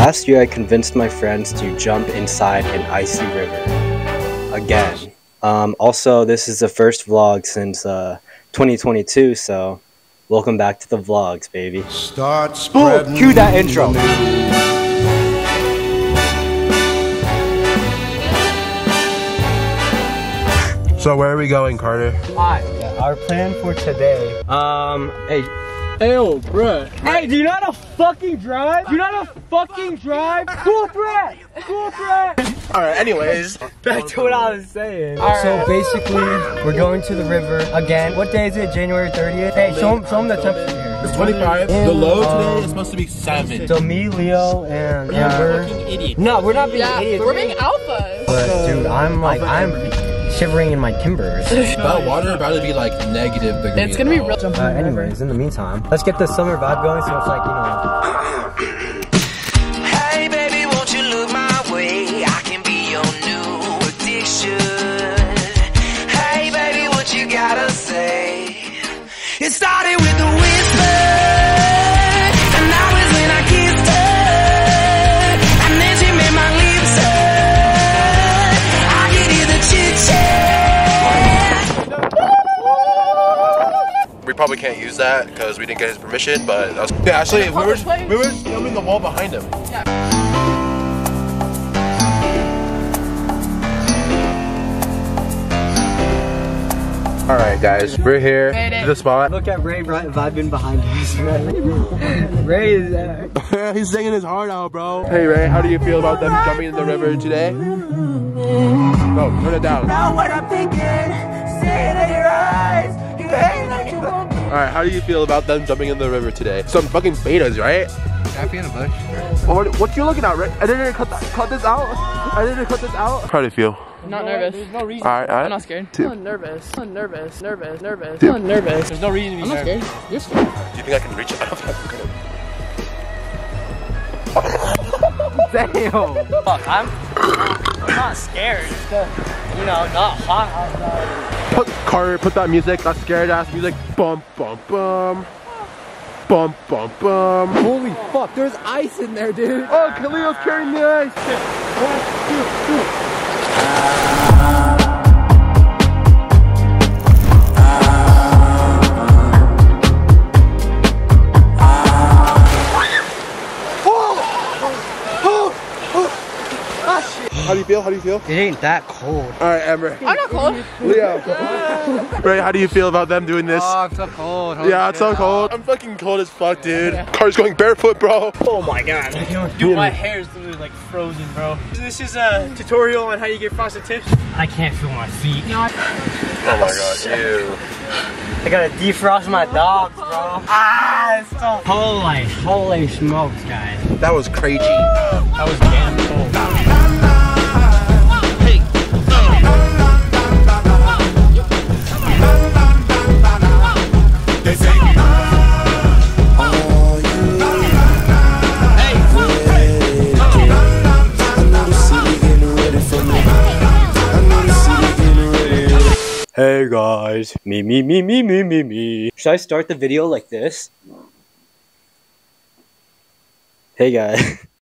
Last year I convinced my friends to jump inside an icy river. Again. Um, also, this is the first vlog since uh, 2022, so welcome back to the vlogs, baby. Start spreading. cue that intro. So where are we going, Carter? Hi. Our plan for today. Um, hey, Hey, yo, bruh. Hey, do you know how to fucking drive? Do you know how to fucking drive? Cool threat! Cool threat! Alright, anyways. back to what I was saying. Alright. So basically, we're going to the river again. What day is it? January 30th? Hey, show them, show them the temperature here. It's 25. The low um, today is supposed to be 7. So me, Leo, and Amber. idiot. No, we're not being Yeah, idiots. we're being alphas. But dude, I'm like, I'm shivering in my timbers. That water about to be like negative degrees. It's gonna be real. Uh, anyways, in the meantime, let's get the summer vibe going. So it's like, you know. Hey baby, won't you look my way? I can be your new addiction. Hey baby, what you gotta say? It started with We probably can't use that because we didn't get his permission, but that was, yeah, actually, we were, Public we were filming the wall behind him. All right, guys, we're here to the spot. Look at Ray right, vibing behind us. Ray is there. He's singing his heart out, bro. Hey, Ray, how do you feel about them jumping in the river today? No, turn it down. All right, how do you feel about them jumping in the river today? Some fucking betas, right? Happy in a bush. What, what you looking at, Ray? I didn't cut, that, cut this out. I didn't cut this out. How do you feel? Not nervous. There's no reason. All right, all I'm not scared. Two. I'm nervous. I'm nervous. Nervous. Nervous. Two. I'm nervous. There's no reason to be I'm be not nervous. scared. You're scared. Do you think I can reach it? I don't think I can. Damn. Fuck, I'm, I'm not scared. It's just, you know, not hot outside. Put Carter, put that music, that scared ass music. Bum bum bum. Bum bum bum. Holy fuck, there's ice in there, dude. Oh, Khalil's carrying the ice. How do you feel? How do you feel? It ain't that cold. All right, Amber. I'm not cold. Leo. Ray, how do you feel about them doing this? Oh, I'm so cold. Holy yeah, it's so cold. I'm fucking cold as fuck, dude. Carter's going barefoot, bro. Oh my god. Dude, my hair is literally like frozen, bro. This is a tutorial on how you get frosted tips. I can't feel my feet. Oh my god, ew. I gotta defrost my dogs, bro. Ah, it's so holy, holy smokes, guys. That was crazy. That was damn cold. Hey guys, me, me, me, me, me, me, me. Should I start the video like this? Hey guys.